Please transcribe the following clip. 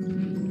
Bye.